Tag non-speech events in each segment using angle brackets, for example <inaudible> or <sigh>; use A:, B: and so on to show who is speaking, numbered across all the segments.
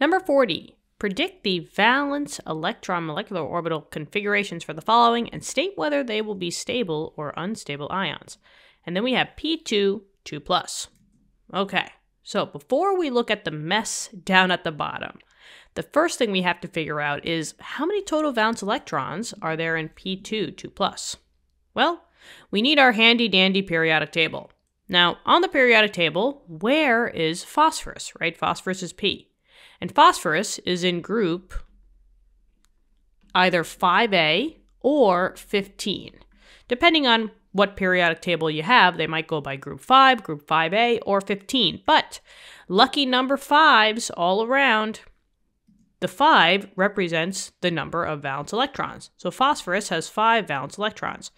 A: Number 40. Predict the valence electron molecular orbital configurations for the following and state whether they will be stable or unstable ions. And then we have P2, 2 plus. Okay, so before we look at the mess down at the bottom, the first thing we have to figure out is how many total valence electrons are there in P2, 2 plus? Well, we need our handy dandy periodic table. Now, on the periodic table, where is phosphorus, right? Phosphorus is P. And phosphorus is in group either 5A or 15. Depending on what periodic table you have, they might go by group 5, group 5A, or 15. But lucky number 5s all around. The 5 represents the number of valence electrons. So phosphorus has 5 valence electrons.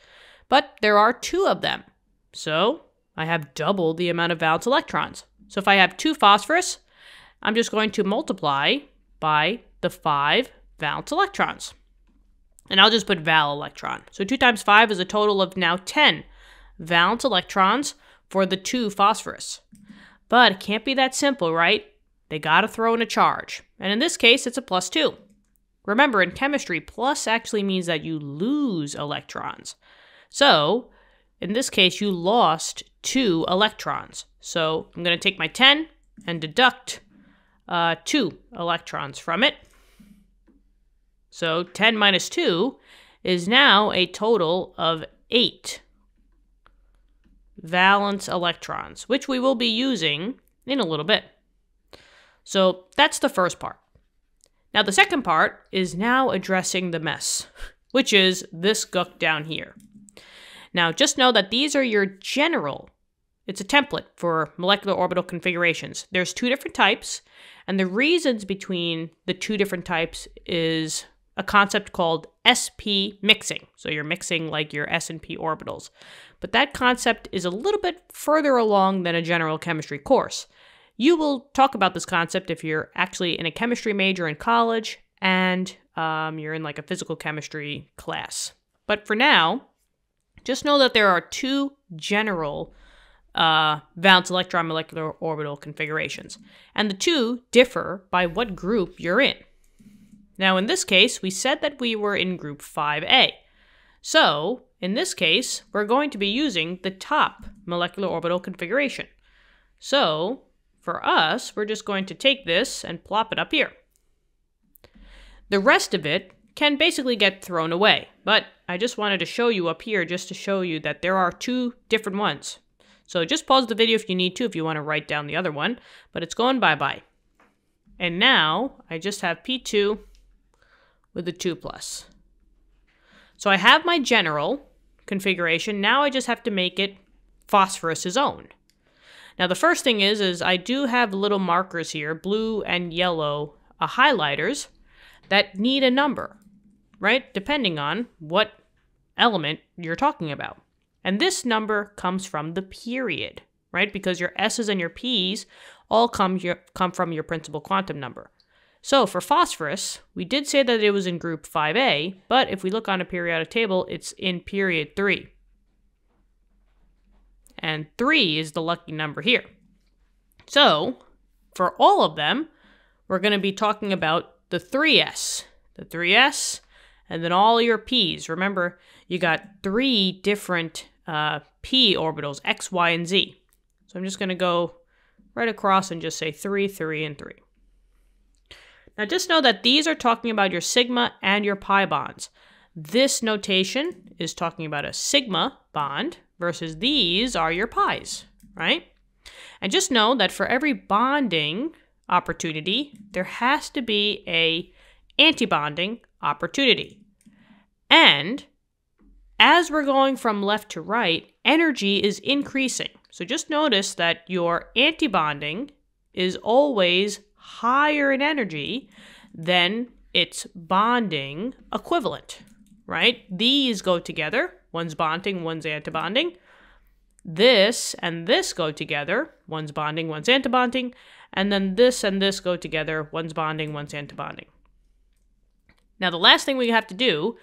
A: But there are two of them. So I have double the amount of valence electrons. So if I have two phosphorus, I'm just going to multiply by the 5 valence electrons. And I'll just put val electron. So 2 times 5 is a total of now 10 valence electrons for the 2 phosphorus. But it can't be that simple, right? They got to throw in a charge. And in this case, it's a plus 2. Remember, in chemistry, plus actually means that you lose electrons. So, in this case, you lost 2 electrons. So, I'm going to take my 10 and deduct uh, 2 electrons from it. So 10 minus 2 is now a total of 8 valence electrons, which we will be using in a little bit. So that's the first part. Now the second part is now addressing the mess, <laughs> which is this guck down here. Now just know that these are your general, it's a template for molecular orbital configurations. There's two different types, and the reasons between the two different types is a concept called SP mixing. So you're mixing like your S and P orbitals. But that concept is a little bit further along than a general chemistry course. You will talk about this concept if you're actually in a chemistry major in college and um, you're in like a physical chemistry class. But for now, just know that there are two general uh, valence electron molecular orbital configurations, and the two differ by what group you're in. Now, in this case, we said that we were in group 5A. So, in this case, we're going to be using the top molecular orbital configuration. So, for us, we're just going to take this and plop it up here. The rest of it can basically get thrown away, but I just wanted to show you up here just to show you that there are two different ones. So just pause the video if you need to, if you want to write down the other one, but it's going bye-bye. And now I just have P2 with a 2 plus. So I have my general configuration. Now I just have to make it phosphorus's own. Now the first thing is, is I do have little markers here, blue and yellow uh, highlighters, that need a number, right? Depending on what element you're talking about. And this number comes from the period, right? Because your S's and your P's all come, your, come from your principal quantum number. So for phosphorus, we did say that it was in group 5A, but if we look on a periodic table, it's in period 3. And 3 is the lucky number here. So for all of them, we're going to be talking about the 3s. The 3s, and then all your p's. Remember, you got three different uh, p orbitals, x, y, and z. So I'm just going to go right across and just say 3, 3, and 3. Now just know that these are talking about your sigma and your pi bonds. This notation is talking about a sigma bond versus these are your pi's, right? And just know that for every bonding opportunity, there has to be a antibonding opportunity. And as we're going from left to right, energy is increasing. So just notice that your antibonding is always higher in energy than its bonding equivalent, right? These go together. One's bonding, one's antibonding. This and this go together. One's bonding, one's antibonding. And then this and this go together. One's bonding, one's antibonding. Now, the last thing we have to do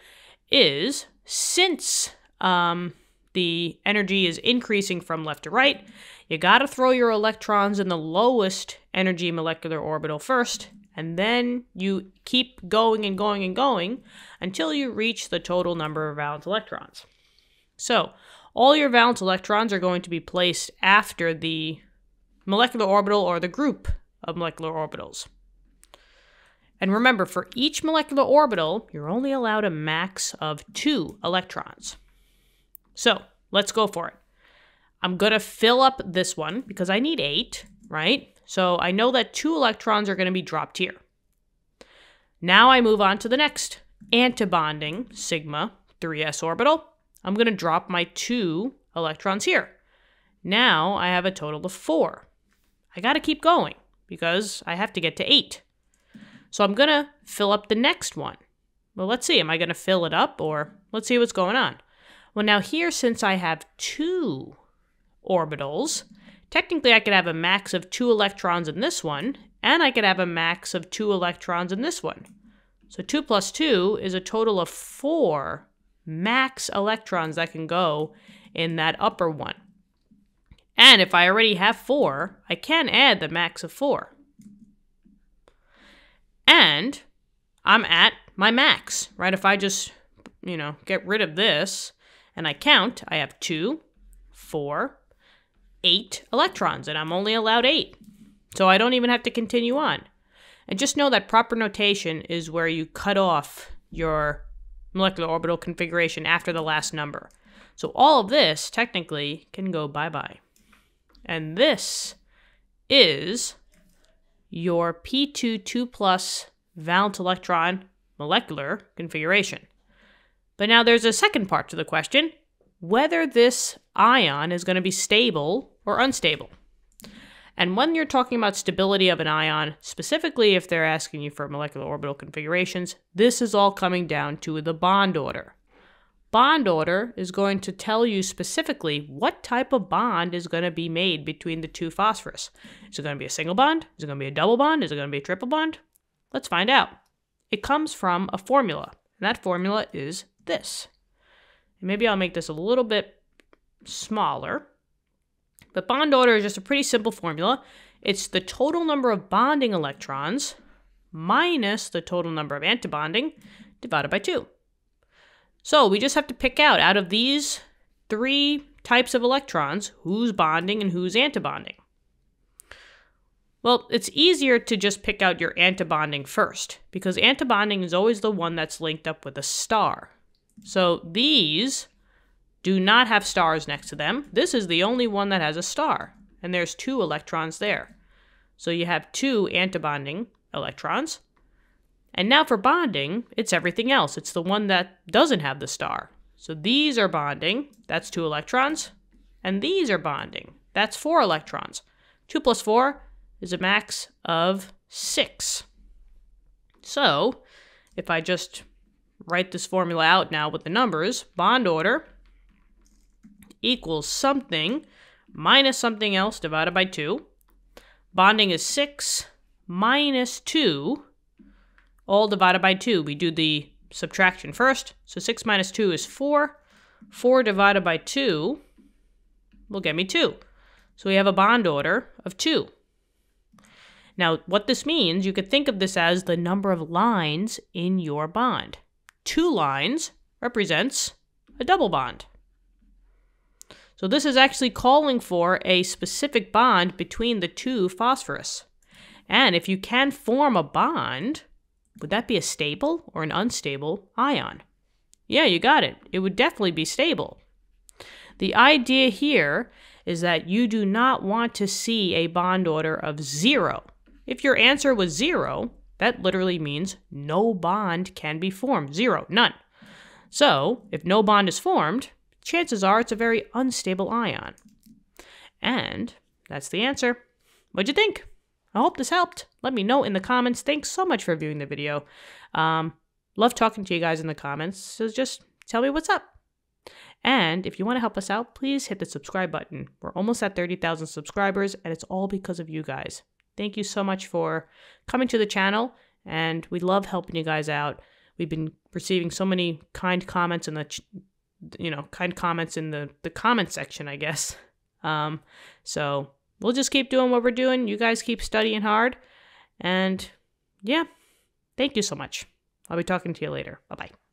A: is, since um, the energy is increasing from left to right, you got to throw your electrons in the lowest energy molecular orbital first, and then you keep going and going and going until you reach the total number of valence electrons. So, all your valence electrons are going to be placed after the molecular orbital or the group of molecular orbitals. And remember, for each molecular orbital, you're only allowed a max of two electrons. So let's go for it. I'm going to fill up this one because I need eight, right? So I know that two electrons are going to be dropped here. Now I move on to the next antibonding sigma 3s orbital. I'm going to drop my two electrons here. Now I have a total of four. I got to keep going because I have to get to eight. So I'm going to fill up the next one. Well, let's see. Am I going to fill it up or let's see what's going on? Well, now here, since I have two orbitals, technically I could have a max of two electrons in this one, and I could have a max of two electrons in this one. So 2 plus 2 is a total of 4 max electrons that can go in that upper one. And if I already have 4, I can add the max of 4. And I'm at my max, right? If I just, you know, get rid of this and I count, I have two, four, eight electrons, and I'm only allowed eight. So I don't even have to continue on. And just know that proper notation is where you cut off your molecular orbital configuration after the last number. So all of this, technically, can go bye-bye. And this is your P2 2 plus valence electron molecular configuration. But now there's a second part to the question whether this ion is going to be stable or unstable. And when you're talking about stability of an ion, specifically if they're asking you for molecular orbital configurations, this is all coming down to the bond order. Bond order is going to tell you specifically what type of bond is going to be made between the two phosphorus. Is it going to be a single bond? Is it going to be a double bond? Is it going to be a triple bond? Let's find out. It comes from a formula, and that formula is this. And maybe I'll make this a little bit smaller. But bond order is just a pretty simple formula. It's the total number of bonding electrons minus the total number of antibonding divided by 2. So we just have to pick out, out of these three types of electrons, who's bonding and who's antibonding. Well, it's easier to just pick out your antibonding first, because antibonding is always the one that's linked up with a star. So these do not have stars next to them. This is the only one that has a star, and there's two electrons there. So you have two antibonding electrons. And now for bonding, it's everything else. It's the one that doesn't have the star. So these are bonding, that's two electrons. And these are bonding, that's four electrons. Two plus four is a max of six. So if I just write this formula out now with the numbers, bond order equals something minus something else divided by 2. Bonding is 6 minus 2 all divided by 2. We do the subtraction first. So 6 minus 2 is 4. 4 divided by 2 will get me 2. So we have a bond order of 2. Now, what this means, you could think of this as the number of lines in your bond. Two lines represents a double bond. So this is actually calling for a specific bond between the two phosphorus. And if you can form a bond, would that be a stable or an unstable ion? Yeah, you got it. It would definitely be stable. The idea here is that you do not want to see a bond order of zero. If your answer was zero, that literally means no bond can be formed. Zero, none. So, if no bond is formed, chances are it's a very unstable ion. And that's the answer. What'd you think? I hope this helped. Let me know in the comments. Thanks so much for viewing the video. Um, love talking to you guys in the comments, so just tell me what's up. And if you want to help us out, please hit the subscribe button. We're almost at 30,000 subscribers, and it's all because of you guys. Thank you so much for coming to the channel, and we love helping you guys out. We've been receiving so many kind comments in the you know, kind comments in the the comment section, I guess. Um, so we'll just keep doing what we're doing. You guys keep studying hard, and yeah, thank you so much. I'll be talking to you later. Bye bye.